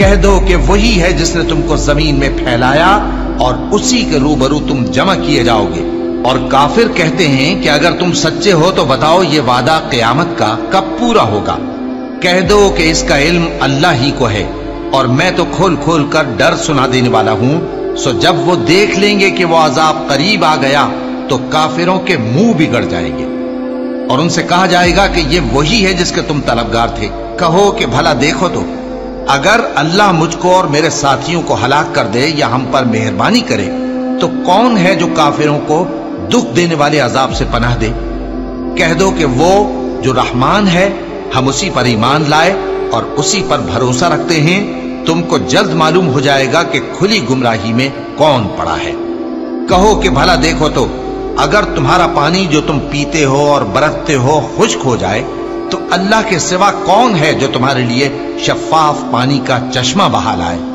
कह दो कि वही है जिसने तुमको ज़मीन में फैलाया और उसी के रूबरू तुम जमा किए जाओगे। और काफिर कहते हैं कि अगर तुम सच्चे हो तो बताओ ये वादा क्यामत का कब पूरा होगा। कह दो कि इसका इल्म अल्लाह ही को है और मैं तो खोल खोल कर डर सुना देने वाला हूँ। सो जब वो देख लेंगे कि वो अजाब करीब आ गया तो काफिरों के मुँह बिगड़ जाएँगे। और उनसे कहा जाएगा कि ये वही है जिसके तुम तलबगार थे। कहो कि भला देखो तो। अगर अल्लाह मुझको और मेरे साथियों को हलाक कर दे या हम पर मेहरबानी करे तो कौन है जो काफिरों को दुख देने वाले अजाब से पनाह दे? कह दो कि वो जो रहमान है, हम उसी पर ईमान लाए और उसी पर भरोसा रखते हैं। तुमको जल्द मालूम हो जाएगा कि खुली गुमराही में कौन पड़ा है। कहो कि भला देखो तो अगर तुम्हारा पानी जो तुम पीते हो और बरतते हो खुश्क हो जाए तो अल्लाह के सिवा कौन है जो तुम्हारे लिए शफाफ पानी का चश्मा बहा लाए